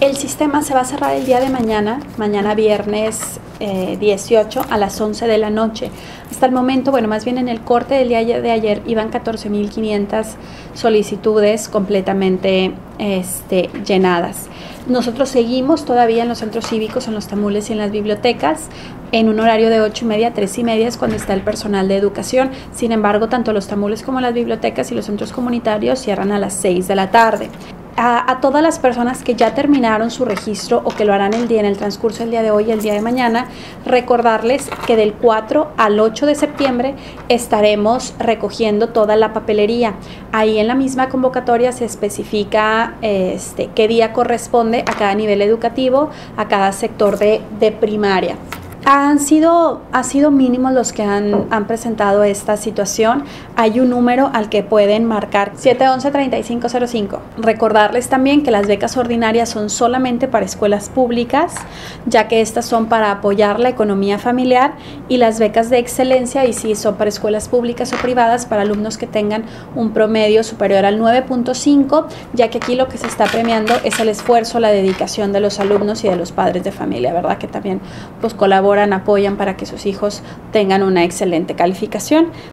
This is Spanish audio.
El sistema se va a cerrar el día de mañana, mañana viernes 18 eh, a las 11 de la noche. Hasta el momento, bueno, más bien en el corte del día de ayer iban 14.500 solicitudes completamente este, llenadas. Nosotros seguimos todavía en los centros cívicos, en los tamules y en las bibliotecas, en un horario de 8 y media a 3 y media es cuando está el personal de educación. Sin embargo, tanto los tamules como las bibliotecas y los centros comunitarios cierran a las 6 de la tarde a, todas las personas que ya terminaron su registro o que lo harán el día en el transcurso del día de hoy y el día de mañana, recordarles que del 4 al 8 de septiembre estaremos recogiendo toda la papelería. Ahí en la misma convocatoria se especifica este, qué día corresponde a cada nivel educativo, a cada sector de, de primaria. Han sido, ha sido mínimos los que han, han, presentado esta situación. Hay un número al que pueden marcar 711-3505. Recordarles también que las becas ordinarias son solamente para escuelas públicas, ya que estas son para apoyar la economía familiar y las becas de excelencia, y sí son para escuelas públicas o privadas, para alumnos que tengan un promedio superior al 9.5, ya que aquí lo que se está premiando es el esfuerzo, la dedicación de los alumnos y de los padres de familia, ¿verdad? Que también pues apoyan para que sus hijos tengan una excelente calificación.